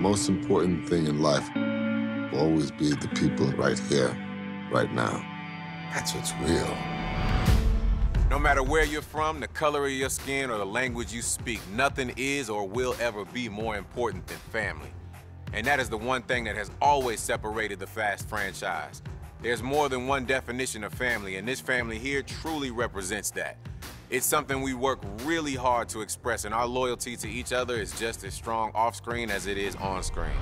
most important thing in life will always be the people right here, right now. That's what's real. No matter where you're from, the color of your skin, or the language you speak, nothing is or will ever be more important than family. And that is the one thing that has always separated the Fast franchise. There's more than one definition of family, and this family here truly represents that. It's something we work really hard to express, and our loyalty to each other is just as strong off screen as it is on screen.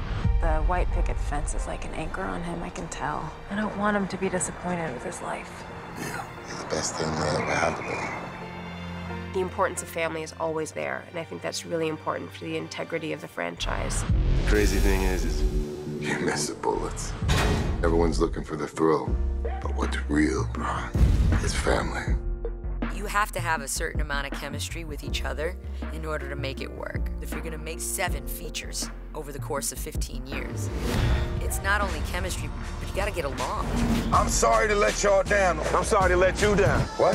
The white picket fence is like an anchor on him, I can tell. I don't want him to be disappointed with his life. Yeah, you're the best thing that ever happened to me. The importance of family is always there, and I think that's really important for the integrity of the franchise. The crazy thing is, is you miss the bullets. Everyone's looking for the thrill, but what's real, bro, is family. You have to have a certain amount of chemistry with each other in order to make it work. If you're gonna make seven features over the course of 15 years, it's not only chemistry, but you gotta get along. I'm sorry to let y'all down. I'm sorry to let you down. What?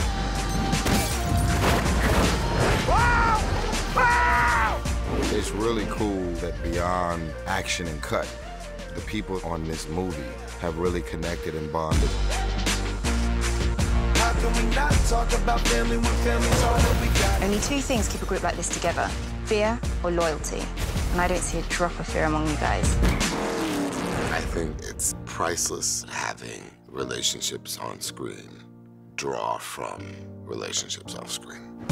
It's really cool that beyond action and cut, the people on this movie have really connected and bonded. Only two things keep a group like this together fear or loyalty. And I don't see a drop of fear among you guys. I think it's priceless having relationships on screen draw from relationships off screen.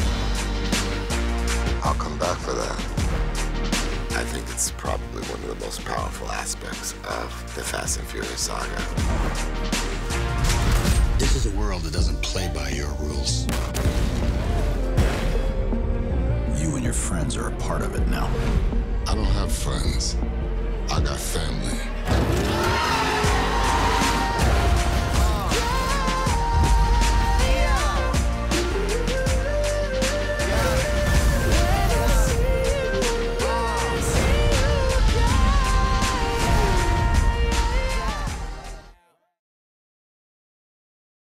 I'll come back for that. I think it's probably one of the most powerful aspects of the Fast and Furious saga. World that doesn't play by your rules. You and your friends are a part of it now. I don't have friends. I got family.